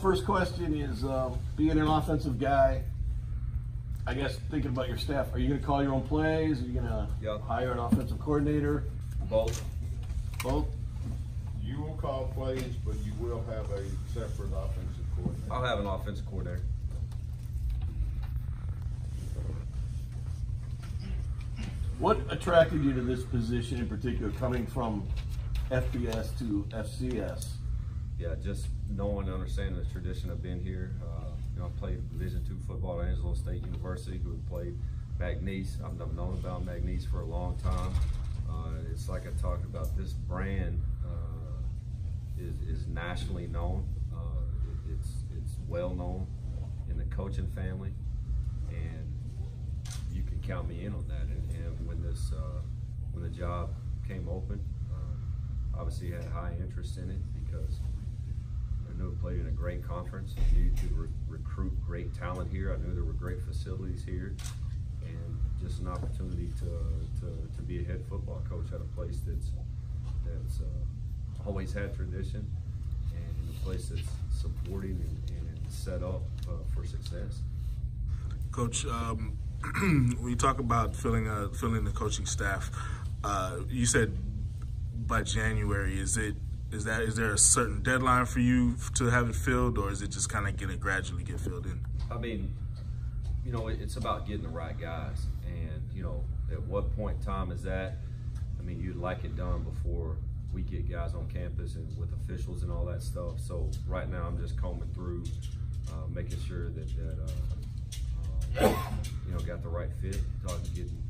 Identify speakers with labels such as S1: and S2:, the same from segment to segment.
S1: first question is, uh, being an offensive guy, I guess thinking about your staff, are you going to call your own plays? Are you going to
S2: Yep.
S1: hire an offensive coordinator?
S2: Both.
S1: Both?
S3: You will call plays, but you will have a separate offensive coordinator.
S2: I'll have an offensive coordinator.
S1: What attracted you to this position in particular, coming from FBS to FCS?
S2: Yeah, just knowing and understanding the tradition of being here. Uh, you know, I played Division two football at Angelo State University, who played McNeese. I've known about McNeese for a long time. Uh, it's like I talked about, this brand uh, is, is nationally known. Uh, it- it's, it's well known in the coaching family, and you can count me in on that. And, and when this, uh, when the job came open, uh, obviously had high interest in it because I knew it played in a great conference. I knew you re- recruit great talent here. I knew there were great facilities here, and just an opportunity to, to, to be a head football coach at a place that's that's uh, always had tradition and a place that's supporting and, and set up uh, for success.
S4: Coach, um, when you talk about filling uh, filling the coaching staff, uh, you said by January. Is it is that is there a certain deadline for you to have it filled, or is it just kind of it gradually get filled in?
S2: I mean, you know, it's about getting the right guys, and you know, at what point in time is that? I mean, you'd like it done before we get guys on campus and with officials and all that stuff. So right now, I'm just combing through, uh, making sure that that uh, uh, you know got the right fit, talking, getting,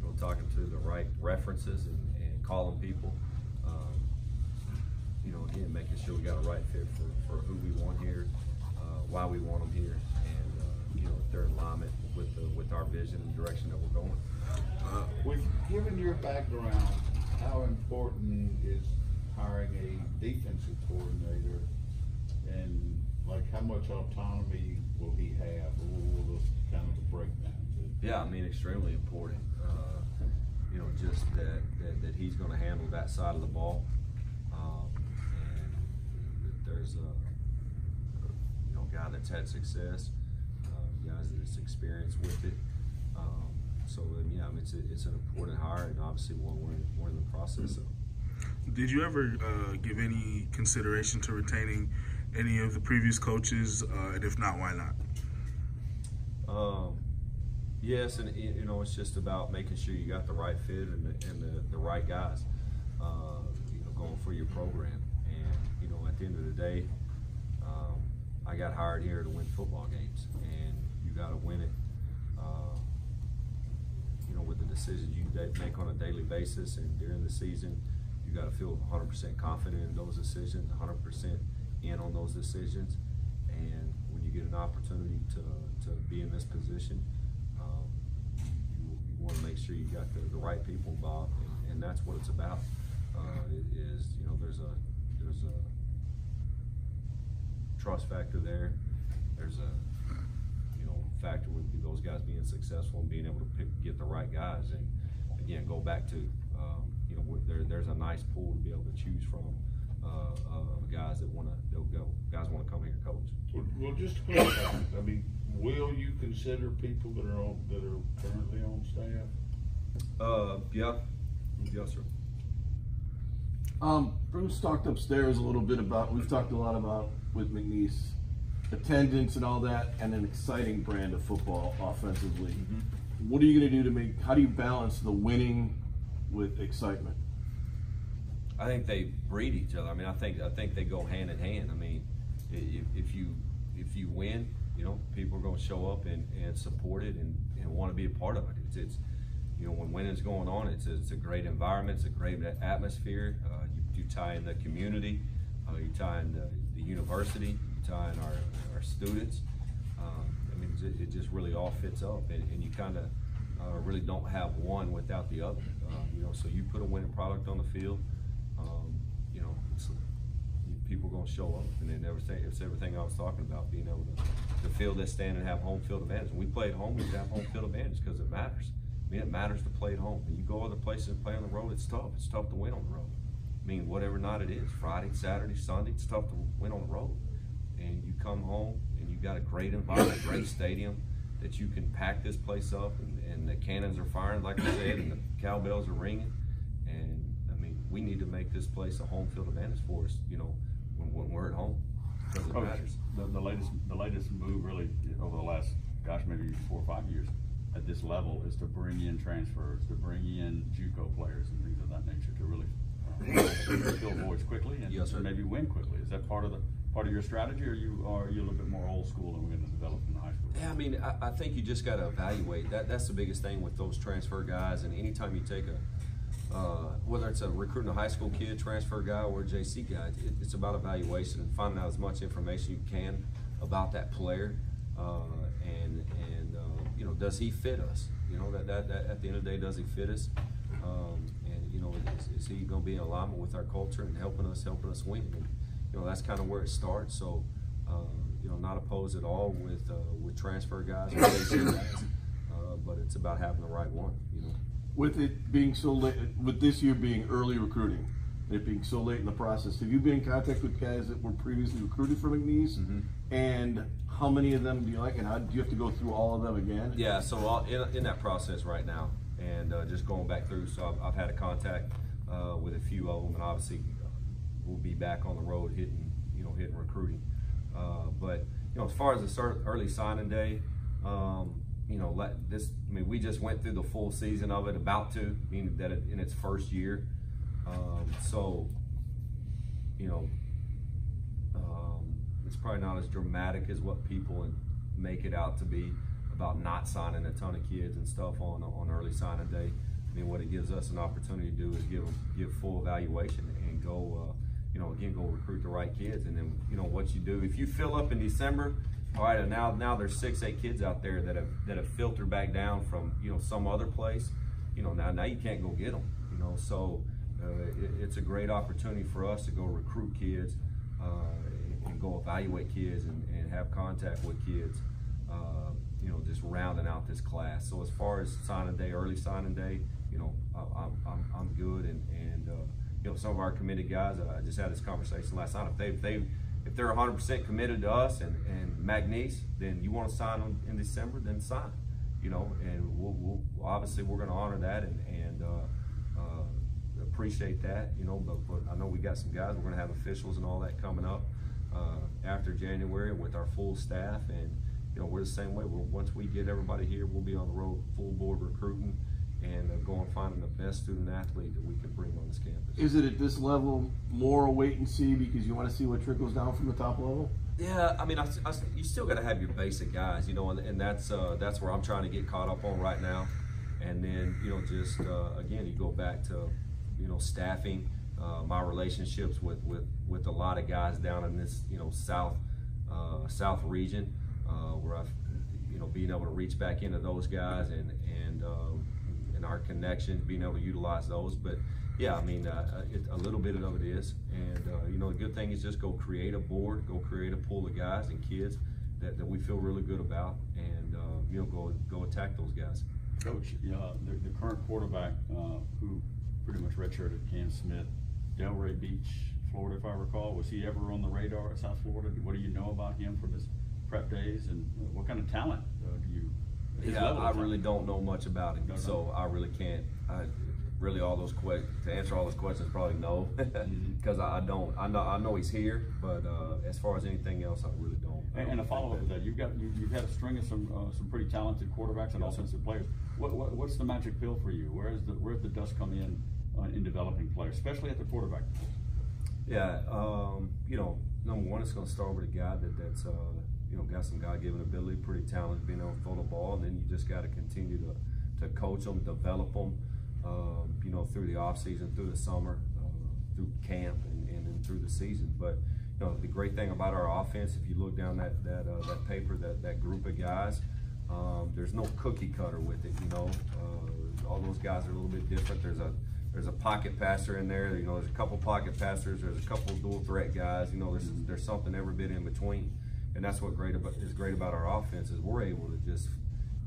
S2: you know, talking to the right references and, and calling people. You know, again, making sure we got a right fit for, for who we want here, uh, why we want them here, and, uh, you know, if they're in alignment with the, with our vision and direction that we're going.
S3: With, given your background, how important is hiring a defensive coordinator? And like, how much autonomy will he have, or will the, kind of the breakdown to?
S2: Yeah, I mean, extremely important. Uh, you know, just that, that, that he's going to handle that side of the ball. Um, there's a, you know, guy that's had success, uh, guys that has experience with it. Um, so, um, yeah, I mean, it's, a, it's an important hire, and obviously one we're in, we're in the process of.
S4: Did you ever uh, give any consideration to retaining any of the previous coaches, uh, and if not, why not?
S2: Um, yes, and you know it's just about making sure you got the right fit and the, and the, the right guys. Uh, you know, going for your program, you know at the end of the day, um, I got hired here to win football games, and you got to win it. Uh, you know, with the decisions you make on a daily basis and during the season, you got to feel 100% confident in those decisions, 100% in on those decisions. And when you get an opportunity to, to be in this position, um, you, you want to make sure you got the, the right people involved, and, and that's what it's about. Uh, is you know there's a there's a trust factor there. There's a you know factor with those guys being successful and being able to pick get the right guys. And again, go back to um, you know there, there's a nice pool to be able to choose from uh, of guys that want to they'll go guys want to come here coach.
S3: Well, just to clarify, I mean, will you consider people that are on, that are currently on staff?
S2: Uh, yeah, yes, sir.
S1: Um, Bruce talked upstairs a little bit about, we've talked a lot about with McNeese, attendance and all that, and an exciting brand of football offensively. What are you gonna do to make, how do you balance the winning with excitement?
S2: I think they breed each other. I mean, I think I think they go hand in hand. I mean, if, if you if you win, you know, people are going to show up and, and support it and, and want to be a part of it. It's, it's you know when winning's going on, it's a, it's a great environment, it's a great atmosphere. Uh, you, you tie in the community, uh, you tie in the, the university, you tie in our our students. Um, I mean, it, it just really all fits up, and, and you kind of uh, really don't have one without the other. Uh, you know, so you put a winning product on the field um, you know, people to show up, and then everything. It's everything I was talking about, being able to, to field this stand and have home field advantage. When we play at home, we have home field advantage because it matters. Mean, it matters to play at home. You go other places and play on the road, it's tough. It's tough to win on the road. I mean, whatever night it is, Friday, Saturday, Sunday, it's tough to win on the road. And you come home and you've got a great environment, great stadium, that you can pack this place up and, and the cannons are firing, like I said, and the cowbells are ringing. And I mean, we need to make this place a home field advantage for us, you know, when, when we're at home. Because it
S5: Coach,
S2: matters.
S5: the, the latest, the latest move really over the last, gosh, maybe four or five years at this level is to bring in transfers, to bring in JUCO players and things of that nature to really uh, fill voids quickly and
S2: Yes,
S5: maybe win quickly. Is that part of the, part of your strategy or you, are you a little bit more old school and we're gonna develop in the high school?
S2: Yeah, I mean, I, I think you just got to evaluate. That that's the biggest thing with those transfer guys. And anytime you take a, uh, whether it's a recruiting a high school kid, transfer guy, or a JC guy, it, it's about evaluation and finding out as much information you can about that player. Uh, and and uh, you know, does he fit us? You know, that, that, that at the end of the day, does he fit us? Um, and you know, is, is he going to be in alignment with our culture and helping us, helping us win? And, you know, that's kind of where it starts. So. Uh, you know, not opposed at all with uh, with transfer guys guys, uh, but it's about having the right one. You know.
S1: With it being so late, with this year being early recruiting, it being so late in the process, have you been in contact with guys that were previously recruited for McNeese?
S2: Mm-hmm.
S1: And how many of them do you like, and how do you have to go through all of them again?
S2: Yeah, so I'll, in, in that process right now, and uh, just going back through. So I've, I've had a contact uh, with a few of them, and obviously we'll be back on the road hitting, you know, hitting recruiting. Uh, but you know, as far as the early signing day, um, you know, let this. I mean, we just went through the full season of it, about to, meaning that it, in its first year. Um, so, you know, it's probably not as dramatic as what people make it out to be about not signing a ton of kids and stuff on on early signing day. I mean, what it gives us an opportunity to do is give give full evaluation and go, uh, you know, again, go recruit the right kids. And then, you know, what you do if you fill up in December, all right, now now there's six, eight kids out there that have that have filtered back down from you know some other place. You know, now now you can't go get them. You know, so uh, it, it's a great opportunity for us to go recruit kids uh, go evaluate kids and, and have contact with kids. Uh, you know, just rounding out this class. So as far as signing day, early signing day, you know, I, I'm, I'm, I'm good. And, and uh, you know, some of our committed guys, I just had this conversation last night. If they, if they, if they're 100% committed to us and, and then you want to sign them in December, then sign. You know, and we'll, we'll obviously we're going to honor that and, and uh, uh, appreciate that. You know, but, but I know we got some guys. We're going to have officials and all that coming up uh, after January with our full staff and you know, we're the same way. We're, once we get everybody here, we'll be on the road full board recruiting and uh, going finding the best student athlete that we can bring on this campus.
S1: Is it at this level more a wait and see because you want to see what trickles down from the top level?
S2: Yeah, I mean, I, I, you still got to have your basic guys, you know, and, and that's uh, that's where I'm trying to get caught up on right now. And then, you know, just uh, again, you go back to, you know, staffing, uh, my relationships with, with with a lot of guys down in this, you know, south uh, south region uh, where I've, you know, being able to reach back into those guys and and um, and our connections, being able to utilize those. But yeah, I mean, uh, it, a little bit of it is, and uh, you know, the good thing is just go create a board, go create a pool of guys and kids that, that we feel really good about, and uh, you know, go go attack those guys.
S5: Coach, uh, the, the current quarterback, uh, who pretty much redshirted Cam Smith, Delray Beach, Florida, if I recall, was he ever on the radar at South Florida? What do you know about him from his prep days, and what kind of talent uh, do you?
S2: Yeah, I really don't know much about him,
S5: know.
S2: so I really can't. I really all those questions to answer all those questions probably no, because I, I don't. I know I know he's here, but uh, as far as anything else, I really don't. I
S5: And,
S2: don't
S5: and a follow up to that, you've got you, you've had a string of some uh, some pretty talented quarterbacks and
S2: Yes, sir.
S5: offensive players. What, what what's the magic pill for you? Where is the where's the dust come in uh, in developing players, especially at the quarterback? position?
S2: Yeah, um, you know, number one, it's going to start with a guy that that's uh, you know got some God-given ability, pretty talented, being able to throw the ball, and then you just got to continue to to coach them, develop them, um, you know, through the off season, through the summer, uh, through camp, and, and then through the season. But you know, the great thing about our offense, if you look down that that uh, that paper, that that group of guys, um, there's no cookie cutter with it. You know, uh, all those guys are a little bit different. There's a there's a pocket passer in there. You know, there's a couple pocket passers. There's a couple dual threat guys. You know, there's there's something every bit in between, and that's what great about is great about our offense is we're able to just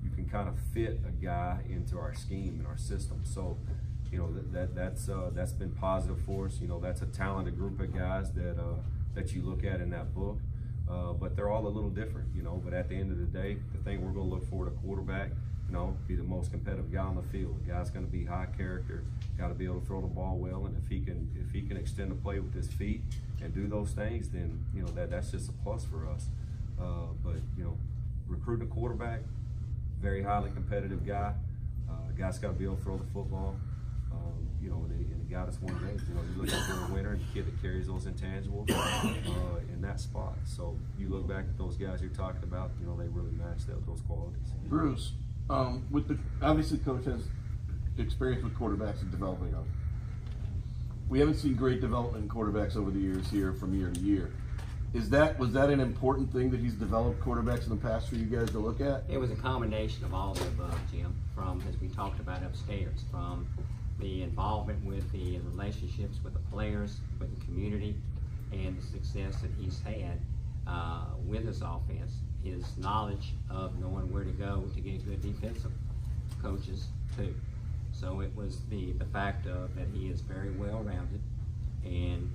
S2: you can kind of fit a guy into our scheme and our system. So, you know that, that that's uh, that's been positive for us. You know, that's a talented group of guys that uh, that you look at in that book. Uh, but they're all a little different, you know. But at the end of the day, the thing we're going to look for at a quarterback, you know, be the most competitive guy on the field. The guy's going to be high character, got to be able to throw the ball well, and if he can, if he can extend the play with his feet and do those things, then you know that that's just a plus for us. Uh, but you know, recruiting a quarterback, very highly competitive guy. Uh, guy's got to be able to throw the football. Um, you know, and and a guy that's won games. You know, you're looking for a winner, and a kid that carries those intangibles uh, in that spot. So you look back at those guys you're talking about. You know, they really match those qualities.
S1: Bruce, um, with the obviously coach has experience with quarterbacks and developing them. We haven't seen great development in quarterbacks over the years here from year to year. Is that was that an important thing that he's developed quarterbacks in the past for you guys to look at?
S6: It was a combination of all of the above, Jim, from, as we talked about upstairs, from the involvement with the relationships with the players, with the community, and the success that he's had uh, with his offense, his knowledge of knowing where to go to get good defensive coaches too. So it was the, the fact of that he is very well rounded and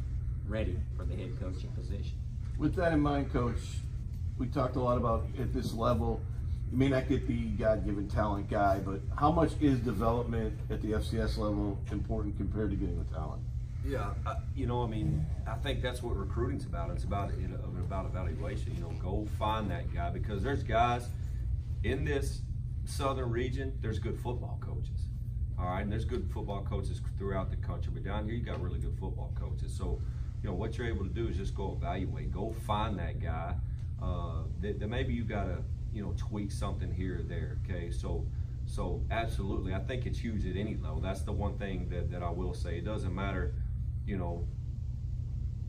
S6: ready for the head coaching position.
S1: With that in mind, coach, we talked a lot about at this level, you may not get the God given talent guy, but how much is development at the FCS level important compared to getting the talent?
S2: Yeah, I, you know, I mean, I think that's what recruiting's about. It's about it, about evaluation. You know, go find that guy because there's guys in this southern region. There's good football coaches. All right, and there's good football coaches throughout the country, but down here you got really good football coaches. So, you know, what you're able to do is just go evaluate, go find that guy. Uh, that, that maybe you got to, you know, tweak something here or there. Okay, so. So absolutely, I think it's huge at any level. That's the one thing that, that I will say. It doesn't matter you know,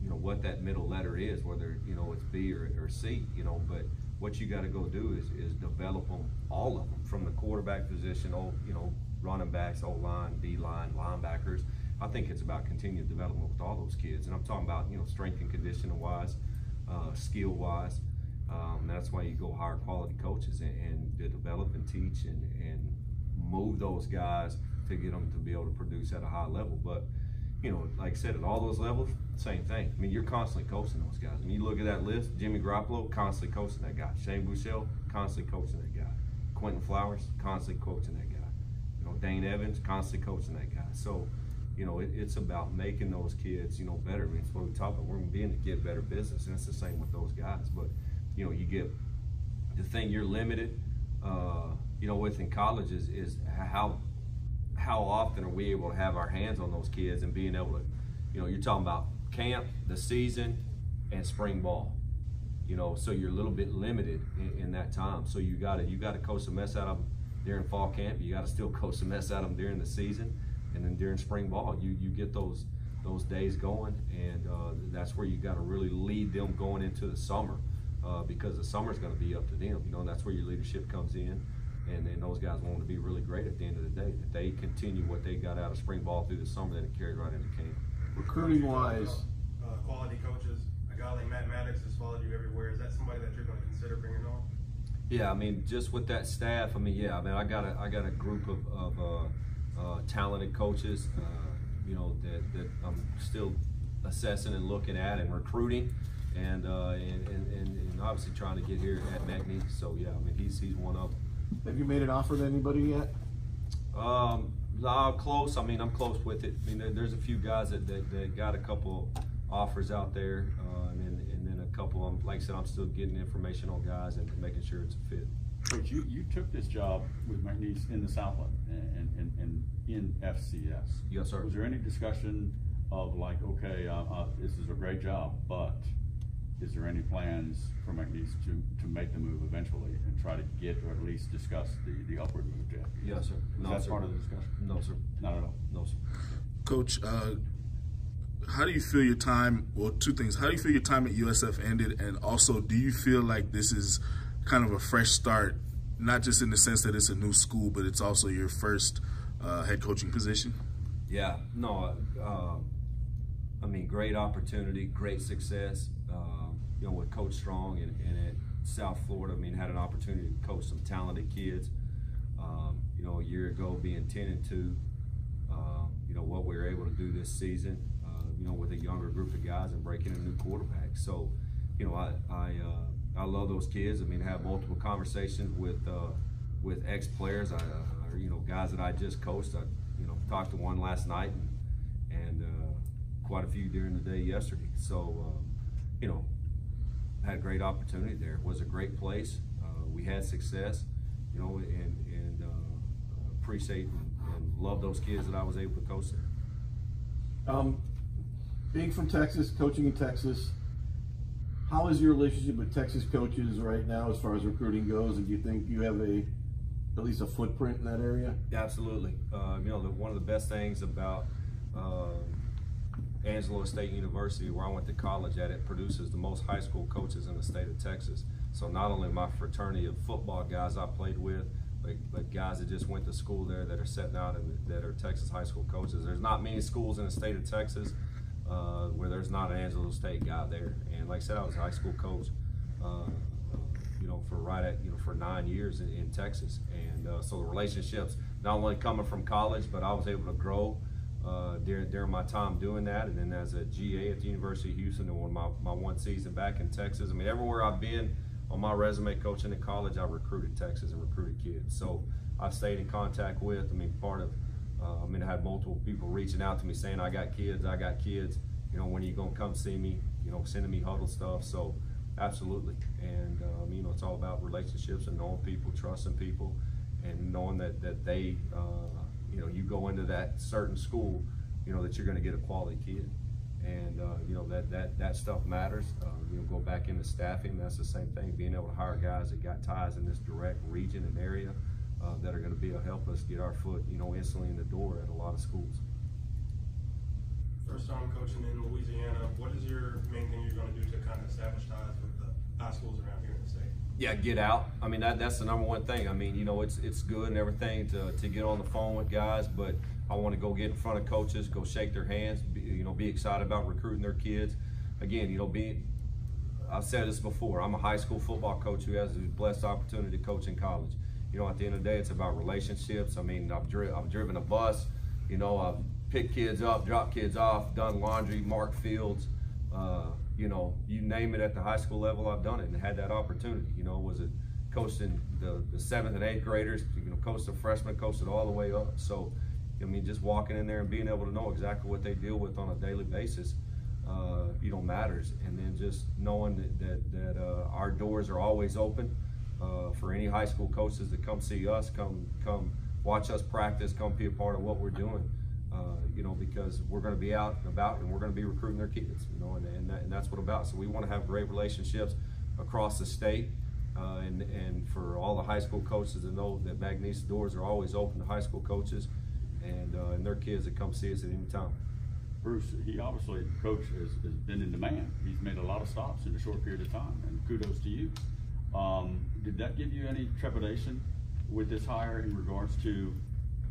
S2: you know what that middle letter is, whether you know it's B or, or C, you know. But what you got to go do is is develop them, all of them, from the quarterback position, all you know, running backs, O line, D line, linebackers. I think it's about continued development with all those kids, and I'm talking about you know strength and conditioning wise, uh, skill wise. Um, that's why you go hire quality coaches and, and develop and teach and, and move those guys to get them to be able to produce at a high level. But you know, like I said, at all those levels, same thing. I mean, you're constantly coaching those guys. Mean, you look at that list, Jimmy Garoppolo, constantly coaching that guy. Shane Buechele, constantly coaching that guy. Quinton Flowers, constantly coaching that guy. You know, Dane Evans, constantly coaching that guy. So, you know, it, it's about making those kids, you know, better. I mean, it's what we talk about. We're going to be to get better business, and it's the same with those guys. But, you know, you get the thing you're limited, uh, you know, with in college is, is how how often are we able to have our hands on those kids and being able to, you know, you're talking about camp, the season, and spring ball. You know, so you're a little bit limited in, in that time. So you got to you got to coach the mess out of them during fall camp. You got to still coach the mess out of them during the season, and then during spring ball, you you get those those days going, and uh, that's where you got to really lead them going into the summer, uh, because the summer is going to be up to them. You know, and that's where your leadership comes in and then those guys want to be really great at the end of the day. That they continue what they got out of spring ball through the summer, that it carried right into camp.
S1: Recruiting wise,
S7: uh, quality coaches, a guy like Matt Mattox has followed you everywhere. Is that somebody that you're going to consider bringing on?
S2: Yeah, I mean, just with that staff, I mean, yeah, I mean, I got a, I got a group of, of uh, uh, talented coaches, uh, you know, that, that I'm still assessing and looking at and recruiting, and, uh, and, and, and obviously trying to get here at McNeese. So yeah, I mean, he's he's one of them.
S1: Have you made an offer to anybody yet?
S2: Um, nah, close. I mean, I'm close with it. I mean, there, there's a few guys that, that, that got a couple offers out there, uh, and then and then a couple. I'm like I said, I'm still getting information on guys and making sure it's a fit.
S5: Coach, you, you took this job with McNeese in the Southland and, and, and in FCS.
S2: Yes, sir.
S5: Was there any discussion of like, okay, uh, uh, this is a great job, but is there any plans for McNeese to, to make the move eventually and try to get or at least discuss the, the upward move to FBS?
S2: Yes, sir.
S5: Was
S2: No,
S5: that
S2: sir.
S5: part of the discussion?
S2: No, sir.
S5: Not at all.
S2: No, sir.
S4: Coach, uh, how do you feel your time? Well, two things. How do you feel your time at USF ended, and also, do you feel like this is kind of a fresh start, not just in the sense that it's a new school, but it's also your first uh, head coaching position?
S2: Yeah, no, uh, I mean, great opportunity, great success. Uh, you know, with Coach Strong and, and at South Florida, I mean, had an opportunity to coach some talented kids. Um, you know, a year ago, being ten and two. Uh, you know what we were able to do this season. Uh, you know, with a younger group of guys and breaking a new quarterback. So, you know, I I, uh, I love those kids. I mean, I have multiple conversations with uh, with ex players, I, uh, or you know, guys that I just coached. I you know talked to one last night and and uh, quite a few during the day yesterday. So um, you know, had a great opportunity there. It was a great place. Uh, we had success, you know, and and uh, appreciate and, and love those kids that I was able to coach there.
S1: Um, being from Texas, coaching in Texas, how is your relationship with Texas coaches right now as far as recruiting goes? And do you think you have a at least a footprint in that area?
S2: Absolutely. Uh, you know, the, one of the best things about uh, Angelo State University, where I went to college at, it produces the most high school coaches in the state of Texas. So not only my fraternity of football guys I played with, but, but guys that just went to school there that are setting out and that are Texas high school coaches. There's not many schools in the state of Texas uh, where there's not an Angelo State guy there. And like I said, I was a high school coach, uh, you know, for right at you know for nine years in, in Texas, and uh, so the relationships not only coming from college, but I was able to grow uh, during during my time doing that, and then as a GA at the University of Houston, and my my one season back in Texas. I mean, everywhere I've been on my resume coaching in college, I recruited Texas and recruited kids. So I've stayed in contact with. I mean, part of uh, I mean, I had multiple people reaching out to me saying, "I got kids, I got kids. You know, when are you gonna come see me? You know, sending me Hudl stuff." So, absolutely. And um, you know, it's all about relationships and knowing people, trusting people, and knowing that that they, uh, you know, you go into that certain school, you know, that you're gonna get a quality kid. And uh, you know that that that stuff matters. Uh, you know, go back into staffing. That's the same thing. Being able to hire guys that got ties in this direct region and area uh, that are going to be able to help us get our foot, you know, instantly in the door at a lot of schools.
S7: First time coaching in Louisiana, what is your main thing you're gonna do to kind of establish ties with the high schools around here in the state?
S2: Yeah, get out. I mean, that, that's the number one thing. I mean, you know, it's it's good and everything to, to get on the phone with guys, but I want to go get in front of coaches, go shake their hands, be, you know, be excited about recruiting their kids. Again, you know, be I've said this before. I'm a high school football coach who has the blessed opportunity to coach in college. You know, at the end of the day, it's about relationships. I mean, I've, dri- I've driven a bus. You know, I've picked kids up, dropped kids off, done laundry, marked fields. Uh, you know, you name it at the high school level, I've done it and had that opportunity. You know, was it coaching the, the seventh and eighth graders, you know, the freshmen, it all the way up. So, I mean, just walking in there and being able to know exactly what they deal with on a daily basis, uh, you know, matters. And then just knowing that, that, that uh, our doors are always open uh, for any high school coaches that come see us, come, come watch us practice, come be a part of what we're doing. Uh, you know, because we're going to be out and about and we're going to be recruiting their kids, you know, and, and, that, and that's what about. So we want to have great relationships across the state. Uh, and, and for all the high school coaches to know that McNeese doors are always open to high school coaches and, uh, and their kids that come see us at any time.
S5: Bruce, he obviously, coach, has, has been in demand. He's made a lot of stops in a short period of time, and kudos to you. Um, did that give you any trepidation with this hire in regards to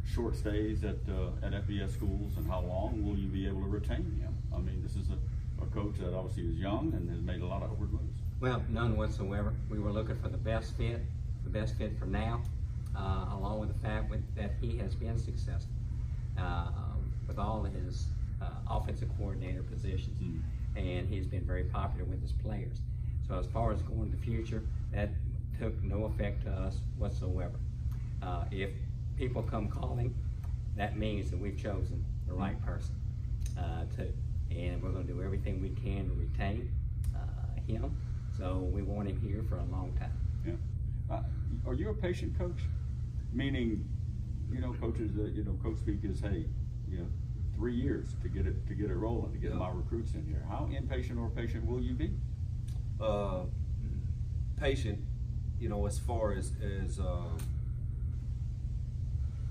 S5: short stays at uh, at FBS schools, and how long will you be able to retain him? I mean, this is a, a coach that obviously is young and has made a lot of upward moves.
S6: Well, none whatsoever. We were looking for the best fit, the best fit for now, uh, along with the fact with, that he has been successful uh, with all of his uh, offensive coordinator positions,
S5: Mm.
S6: and he's been very popular with his players. So as far as going to the future, that took no effect to us whatsoever. Uh, if people come calling, that means that we've chosen the right person uh, to, and we're going to do everything we can to retain uh, him. So we want him here for a long time.
S5: Yeah. Uh, are you a patient coach? Meaning, you know, coaches that you know, coach speak is, hey, you know, three years to get it to get it rolling, to get
S2: Yeah.
S5: my recruits in here. How impatient or patient will you be?
S2: uh, patient, you know, as far as as um, and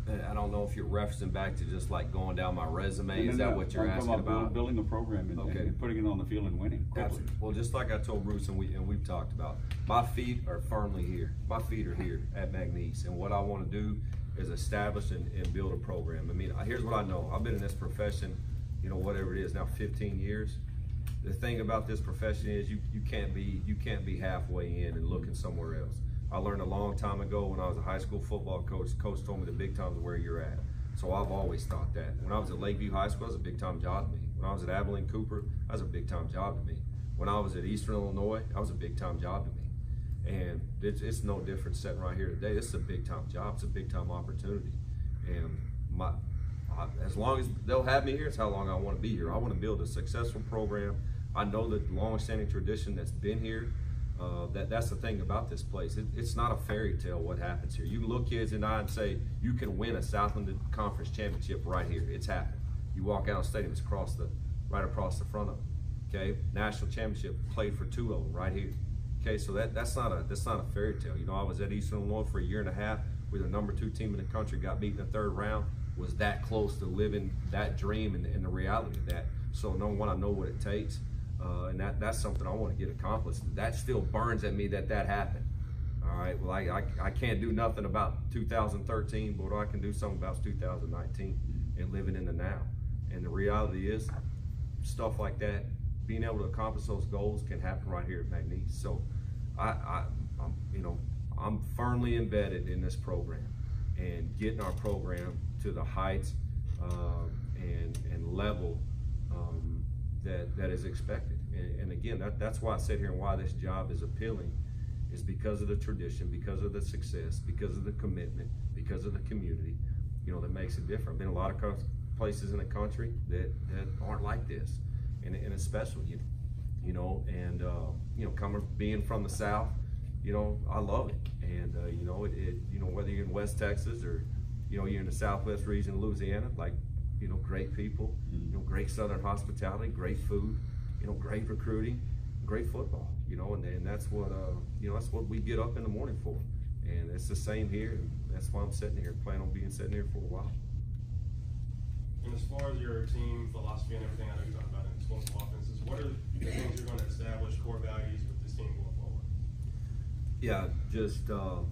S2: I don't know if you're referencing back to just like going down my resume. Is that what you're asking
S5: talking
S2: about?
S5: Building a program and,
S2: Okay.
S5: and putting it on the field and winning quickly.
S2: Absolutely. Well, just like I told Bruce and we and we've talked about, my feet are firmly here. My feet are here at McNeese, and what I want to do is establish and, and build a program. I mean, here's what I know. I've been in this profession, you know, whatever it is now, 15 years. The thing about this profession is you you can't be you can't be halfway in and looking somewhere else. I learned a long time ago when I was a high school football coach. Coach told me the big times where you're at. So I've always thought that. When I was at Lakeview High School, that was a big time job to me. When I was at Abilene Cooper, that was a big time job to me. When I was at Eastern Illinois, that was a big time job to me. And it's, it's no different sitting right here today. This is a big time job. It's a big time opportunity. And my, I, as long as they'll have me here, it's how long I want to be here. I want to build a successful program. I know the long-standing tradition that's been here. Uh, that that's the thing about this place. It, it's not a fairy tale what happens here. You can look kids in the eye and say you can win a Southland Conference championship right here. It's happened. You walk out of the stadium, it's across the right across the front of them. Okay, national championship played for two of them right here. Okay, so that that's not a that's not a fairy tale. You know, I was at Eastern Illinois for a year and a half. We're the number two team in the country. Got beat in the third round. Was that close to living that dream and, and the reality of that. So number one, I know what it takes. Uh, and that, that's something I want to get accomplished. That still burns at me that that happened. All right, well, I, I, I can't do nothing about 2013, but I can do something about 2019 and living in the now. And the reality is, stuff like that, being able to accomplish those goals can happen right here at McNeese. So, I, I I'm, you know, I'm firmly embedded in this program and getting our program to the heights uh, and and level um, that that is expected. And, and again, that, that's why I sit here and why this job is appealing, is because of the tradition, because of the success, because of the commitment, because of the community. You know, that makes it different. I've Been a lot of places in the country that that aren't like this, and, and it's special. You, you know, and uh, you know, coming being from the South, you know, I love it. And uh, you know, it, it, you know, whether you're in West Texas or you know, you're in the Southwest region of Louisiana, like you know, great people, you know, great Southern hospitality, great food, you know, great recruiting, great football, you know, and, and that's what, uh, you know, that's what we get up in the morning for. And it's the same here, that's why I'm sitting here, plan on being sitting here for a while.
S7: And as far as your team philosophy and everything, I know you talked about in explosive offenses. What are the things you're going to establish core values with this team going forward?
S2: Yeah, just, uh,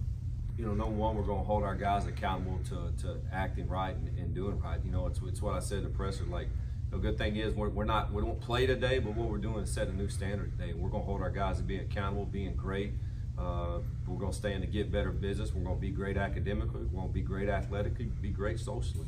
S2: you know, number one, we're going to hold our guys accountable to, to acting right and, and doing right. You know, it's, it's what I said to the presser. Like, the good thing is we're, we're not, we don't play today, but what we're doing is set a new standard today. We're going to hold our guys to being accountable, being great. Uh, we're going to stay in the get better business. We're going to be great academically. We're going to be great athletically, be great socially.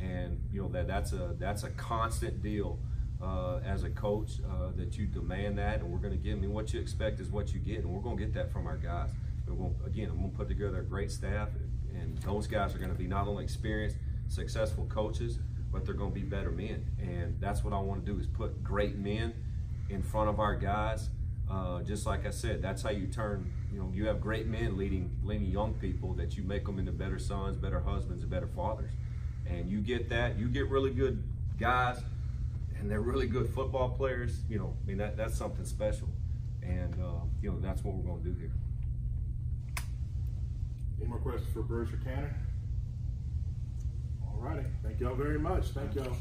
S2: And, you know, that, that's, a, that's a constant deal. Uh, as a coach, uh, that you demand that, and we're going to give. I mean, what you expect is what you get, and we're going to get that from our guys. We're going again, I'm going to put together a great staff, and those guys are going to be not only experienced, successful coaches, but they're going to be better men. And that's what I want to do is put great men in front of our guys. Uh, just like I said, that's how you turn. You know, you have great men leading leading young people that you make them into better sons, better husbands, and better fathers. And you get that, you get really good guys, and they're really good football players. You know, I mean that that's something special. And uh, you know, that's what we're going to do here.
S8: Any more questions for Bruce or Tanner? All righty, thank y'all very much, thank y'all.